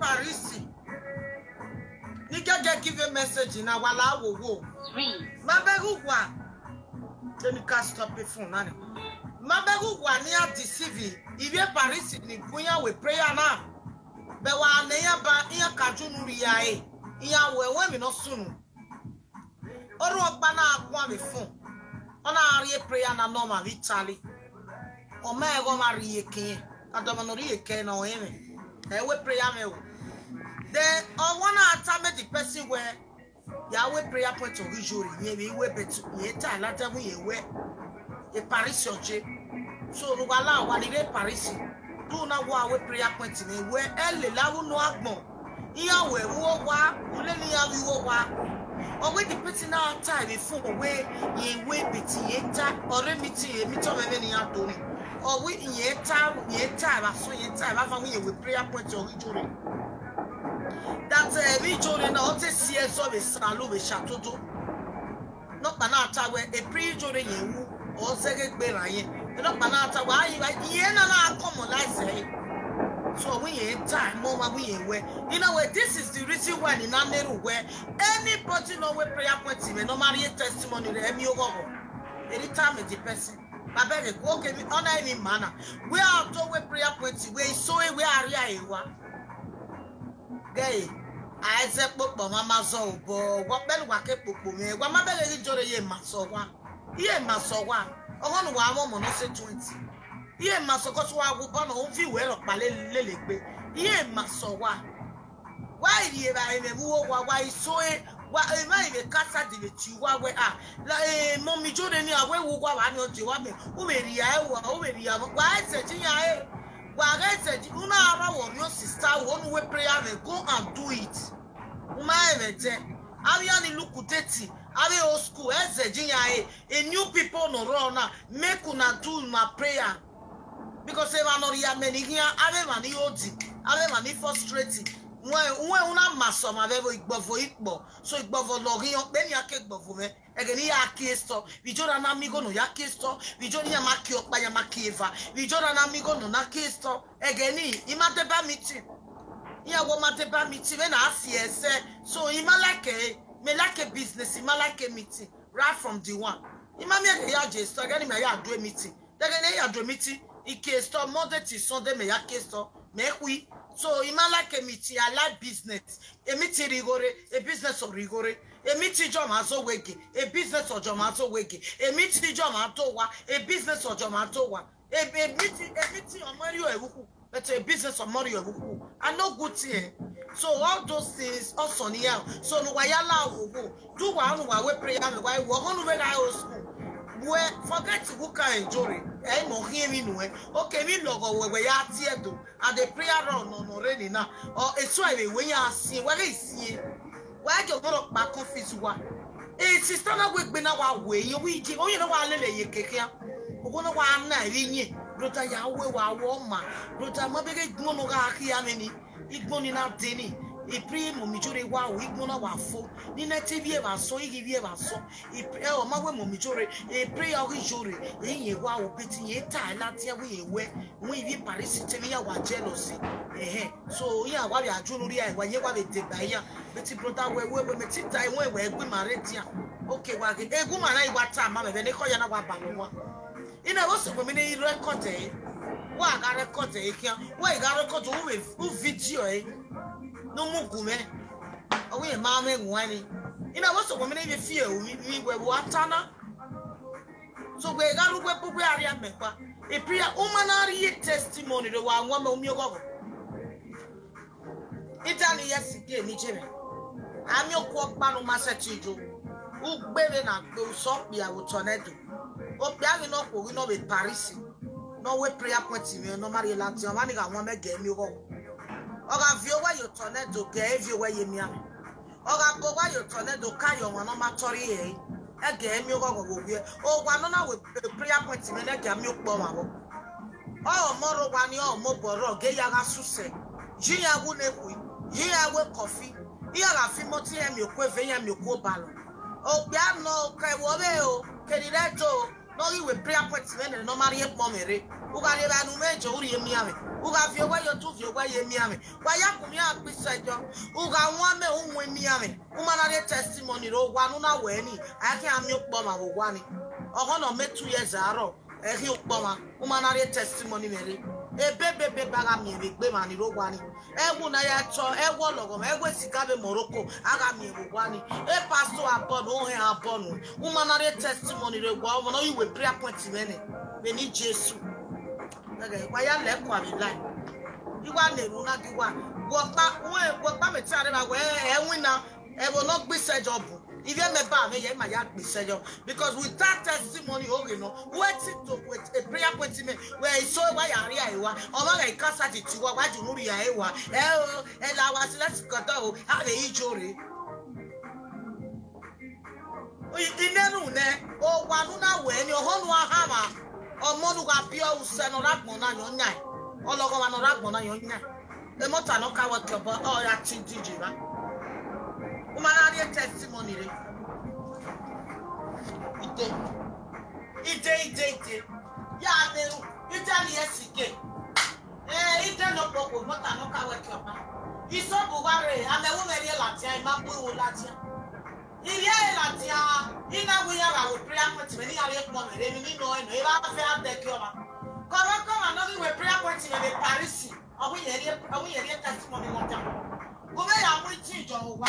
Parisi. Nika give message in our law. Three. Mabegugwa. Then you can't stop the phone, Nani. Mabegugwa near the CV. If you're Parisi, Nipuya with prayer now. Bewa neyaba iya kajunuri ya e. Iya wewe mino sunu. Oru ogba na akwa mi phone. Ona ariye prayer na normal Italy. Oma ego mari yeke. Adomano ri yeke e na oyeme. Ewe prayer me e wo. Mi ẹ̀wẹ̀ prayer mi wò then ọwọ́ náà ta méjì pẹ́sì wẹ̀ yàwé prayer point original yẹn mi ìwé bẹ̀tù yẹn tà látẹ̀mú yẹn wẹ̀ ìparísì ọ̀jẹ̀ so olùwà láwa ní ilé ìparísì tó náà wọ àwé prayer point ní ìwé ẹ̀ lè láwùnú àgbọ̀n ìyàwó ẹ̀wọ́ wa olé níyàwó ìwọ́ wa ọwọ́ ìdí pété náà ta ìwé fún òwe ìwé bìtì yẹn ta ọ̀rẹ́ mi ti yẹn mi tọ́ mẹ́mẹ́ nìyà tó ni ọwọ́ yẹn ta yẹn ta ìbásọ yẹn ta ìbáfa wọ́n yẹn wé prayer point original data ẹ̀mí ìjọre náà ó ti si nọ́pà náà tawẹ̀ èprí ìjọre yẹn wú ọ̀ sẹ́gẹ̀ gbéra yẹn nọ́pà náà tawẹ̀ ayé wa ìyẹn náà náà kọ́mọ̀ láìsẹ̀ yẹn so we ain't time more we ain't where you know what this is the reason why in Naneru where anybody know where prayer point me no your testimony the emi ogo anytime the person. Dey go okay me honor any manner. We are to where prayer point we so we are here ewa gay àìsẹ pọpọ wọn máa sọ òbọ wọn pẹ̀lú wà ké pọpọ mi wọn má bẹ̀rẹ̀ níjọra yé mà sọ wá yé mà sọ wá ọgọ́nù wà á mọ̀ mọ̀ náà ṣe twenty ihe ma sọ kọtụ wa agwụkwọ na ofi wee rọkpa lelekpe ihe ma sọ wa. Wa iri ba eme mu wa wa isoe wa ema eme kasa di beti wa we a la e mo mi jode ni awe wo wa wa ni oje wa me. O me ri ya e wa o me ri ya wa ese ji ya e ga ese ji una ara wo your sister wo nu we prayer me go and do it. Uma eme je abia ni lukuteti abia old school eze ji ya e a new people no run na make una do my prayer. Because ebe anọrọ ya mere ihe abịa n'ihe odi abịa n'ife frustrating nwe una masọ ma bẹ bo igbọfọ ikpọ so yan pé ní ake igbọfọ mẹ ẹgẹ ní yà ake sọ. Ìjọra náà migono yà ake sọ. Ìjọ ní yà má kí ọpa yà má kí eva ìjọra náà migono náà ake sọ. Ẹgẹ ní ìmàdébà meeting ìyàwó màdébà meeting mẹ náà fi ẹsẹ. So ìmàlàkẹ mẹlàkẹ business ìmàlàkẹ meeting right from the one. Ìmàmì ẹgẹ yà jẹ sọ ẹgẹ ní mẹ yà àdúrà meeting ẹgẹ ní yà àdúrà meeting ike store monday till sunday me me hui so imala kemiti i like business. Emi ti rigore a business of rigore. Emi ti jọ so wege a business of jọ ma so wege. Emi ti jọ ma to wa a business of jọ ma to wa. Ti emi ti ọmọ rí ẹwùkú but a business of mọrí ẹwùkú i no good thing so all those things also niya so nuwa yala owo do wa nuwa we prayer me wa iwo ọhún nuwe na old school forget who can injury. Eh mo hiri nu e okay mi logo wewe ya ti edo at the prayer run no no re na o eso e we ya asin we re isin wa jo goro pa confess wa. E sister na we gbe na wa we yin we ji o yin na wa lele ye keke a ogo na wa na ri yin rota ya we wa wo ma rota mo bege gbon no ga ki ya mi ni. Igbon ni na de ni. Ìpírí mọ̀míjọ́rẹ́ wà wò igbó náà wà fọ́ nínú ẹtí bí ẹ bá sọ igi bí ẹ bá sọ ẹ ọ máa wẹ mọ̀míjọ́rẹ́ ìpírí ọ̀ríjọ́rẹ́ èyí yẹn wà wò pété yẹn tà ẹ láti ẹ wọ yẹn wẹ wọn ìbí parísì tẹ́mi yà wà jẹ́ lọ sí ẹ̀hẹ́ so yẹn wà bẹ àjọ lórí ẹ̀ wà yẹn wà bẹ dẹ̀gbà yẹn bẹ́tí broda wẹ wẹ wẹ mẹtí ta ẹ̀wọ̀n ẹ̀wọ̀ ẹ̀gbẹ́ màrẹ́ díà ókè wà gẹ egún màrẹ́ ìwà tá àmà mẹ̀bẹ̀ ní kọ́yà náà wà bà lọ́wọ́ iná wọ́n sọ fún mi ní rẹ́kọ̀tẹ̀ yìí wọ́n àga rẹ́kọ̀tẹ̀ yìí kíá wọ́n ìga rẹ́kọ̀tẹ̀ wọ́n fídíò yìí n'ụmụ nkume onye mama enwuwani ina wasu kwa mene fie niwe watana so gwe garu gwe bugwe ari amekwa ipria umanari ye testimony do wa ngwame umiogogo itali ya sike ni jebe ami okwo panu masachijo ugbere na gbe uso bia wo tornado. O bia ni no ko wi no be paris. No we prayer point mi no mari lati o mani ga ngwame ga mi ogogo ọ ga-aviowa yo tornado ga eviowa ya mia ọ ga-akọwa yo ka yo nwa nọma tọrọ ihe ẹ. Ga emi ụgwọ ọgwụgwọ gwie ụgwọ anọ na wepere pri apọntị mene ga mi ụkpọ ma bụ ọ mọrọ ụgwa ni ọ mọ bọrọ ga ya ga suse ji ya gwu na-ekwu ji ya gwe kọfi ihe ga fi mọtị ya mi okwu eve ya mi okwu balụ okpe anọ ka ewu ọbee o kedire doo n'oge iwe prayer point mi na nọmara ihe kpọ mere uga le ba nu mejo uri emi ame uga fi ogwa yo tu fi ogwa ye emi ame wa ya kumi akpisa jo uga nwa me unwe emi ame umana de testimony ro gwa nu na we ni ake ami okpo ma wo gwa ni ogo no me 2 years aro ehi okpo ma umana de testimony mere ebebebeba agha m eri ikpe ma niro gwani egwu na ya chọọ egwu ọlọgọ ma egwu esikabe moroko agha m eri gwani epasto abọ na ohe abọ na ụmanarị e testimoni regwa ọmụ na oyiwe prayer point mene meni jesu. Gwa ya lekwari igwa na-eru na gị gwa gwọkpa metarịra gwa enwe e, na ewo no gbese jo bu ife mebe ahụ ya ma ya gbese jo because without testimony o rino wetin to a prayer point me. Where iso wa ya ri aiwa ọba ga ikasa ti tiwa wa ji nuri ya aiwa e o e la wa si lati kọta o. A le ijo re inenu ne o wa nuna wee ni ohonu ahama ọmọnu wa pia use no ragbọn na yo nyai ọlọgọ wa no ragbọn na yo nyai emota no kawo kebo ọ malaria testimony rẹ ite. Ite ite ite. Ya adịrụ ite na ya sike ee ite n'okpokpo mụta n'ụka wekeọma iso bụ ware amewu merie latia ịma mkpụrụ latia. Ilé ìlàtí a ináwó yàrá wò prayer point mi ní yàrá ìpọn mi rèmi nínú ẹnu ìlà afẹ́ àdẹ́kí ọ̀la kọ̀rọ̀kọ̀rọ̀ anọ́bí wẹ̀ prayer point mi ní Paris ọ̀hún yẹ̀rí testimony lọ́jà kò bẹ́ẹ̀ yà mú ìtì ìjọ òwá.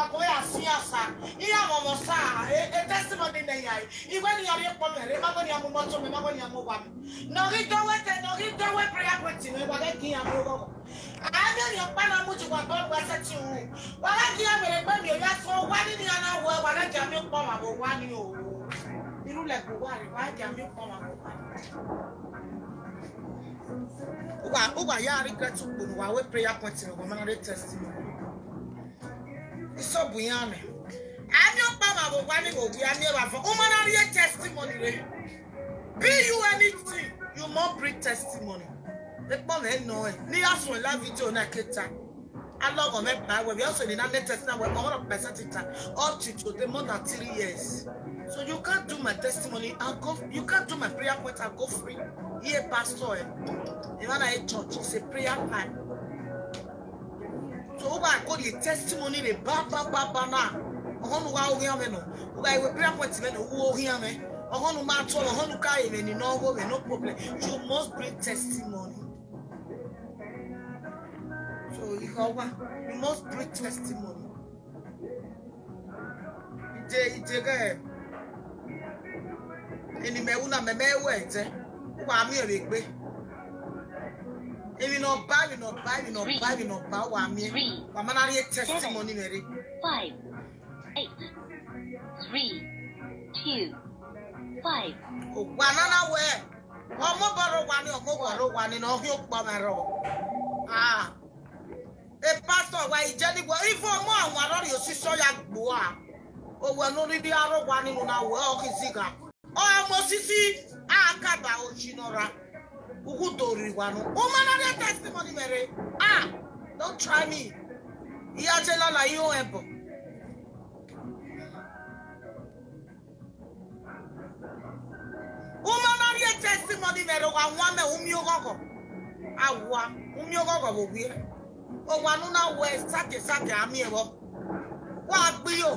ọgbakọ ya asị asaa ihe amụmụ saa e, e, testimony na ya. Igwe na yara ịkpọ mere ịmago ya mụmụ tụ ịmago ya mụgwa m. Nọgide wete nọgide we prayer meeting ịgbada gị ya mụgwọ anyị na ọkpa na mụ jikwa kpọọ mgbe asatọ iwu gwara gị ya mere mgbe mmiri ya tụọ gwa ndị ya na-awụ gwara gị amị mkpọ ma bụ gwa gị owu iru lẹkùn wà rí wà gí àmì kọ́ máa kọ́ wà. Ụgbà ya arịkẹtụ kpụrụ wà wee prayer point na ọgbọmanarị testimony. Testimony isọbụ ya amị anyị ọkpa ma bụ gwa ndị ogwu ya nye afọ ụmụna rie testimony re you anything you must bring testimony. Ekpọ na ẹnọ ẹ ní asùn ẹlá fídíò náà kẹta alọgọ mẹpa wẹ bí ọsọ ìdíná ní testimony wẹ kọ one percent up to today more than three years. So you can't do my testimony and go you can't do my prayer point and go free. Iye pastor ẹ ìmọ̀nà ẹ church is a prayer time woba akɔ deɛ testimony de babababa no a ɔhɔ wa ohia me no woba iwe prayer point me no wo ohia me ɔhɔ ma ato ɔhɔ no ka yɛ m'ani na ɔhɔ me no problem. You must bring testimony. So ihɔ wa you must bring testimony. Ije ije kɛ enimɛwu na mɛmɛwu ɛtɛ woba ami yɛ le gbe èmi náà bá èmi náà bá èmi náà bá èmi náà bá wà mí wà má náà rí testimony mẹ́rin. five, eight, three, two, five. ògbà nánà wẹ̀ ọmọ bọ̀rọ̀ wà ní ọmọ bọ̀rọ̀ wà ní náà ọ̀hún pọ̀ mẹ́rọ̀. ẹ pásítọ̀ wa ìjẹ́ nígbà ifọ̀ ọmọ àwọn arọ́rì òṣìṣọ́ ya gbò á òwò ẹnu rírí arọ́ wa nínú náà wẹ̀ ọ́ kì í sí ga. ọmọ sísí àkàbà òṣìnàra ukwu toririkwanụ ụmanarịa testimony mere. Ah don't try me. Ihe achela na ihe ewepụ ụmanarịa testimony mere ụwa nwa me umiogogo agwa umiogogo bụ gwie ụgwanụ na wee sake sake amịebo wa akpịyo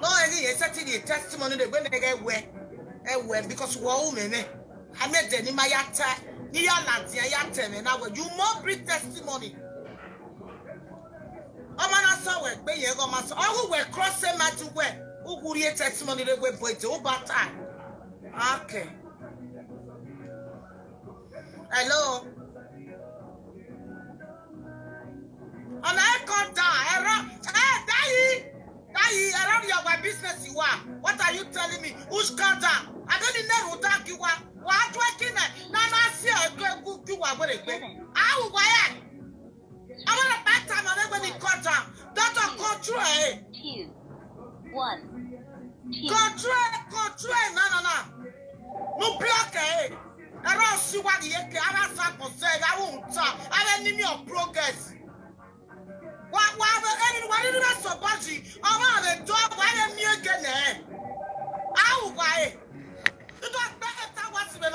n'oge ihe setịrị testimony na-egwe na-ege ewe ewe bikọs wụọ umeme amede ni ma ya tẹ ni ya lantia ya tẹ mẹ náà wẹ you must bring testimony. Ọmọ náà sọ wẹ gbé yẹn ọmọ sọ ọhún wẹ cross ẹ máa ti wẹ Ugurie testimony de we boite ubata. Okay. Hello. ọ̀nà ẹ̀kọ́ da ẹ̀rọ ẹ̀ dáyì dáyì ẹ̀rọ ni ọ̀gbà business wa. What are you telling me? Who's that adóni nẹ́rù tá kí wa sí ẹ̀kọ́ ẹ̀kú kí wà gbọ́dọ̀ gbé àwùwá yẹ àwọn ọ̀pá ẹ̀ta mọ̀ lẹ́gbẹ̀ẹ́ ní kọ́ta kọ́tù ẹ̀ two, one, two, kọ́tù ẹ̀ kọ́tù ẹ̀ nánà nu block ẹ̀ ẹ̀rọ síwájú yẹ kí ara sàkóso ẹ̀ yàwó ń ta. Ara ẹni mi of progress. Wa wa ẹni wa nínú bẹ sọ bọ́ọ̀sì ọmọ rẹ wa ege nẹ ẹ awu wa yẹ nítorí pé ẹ̀ta wá síbẹ̀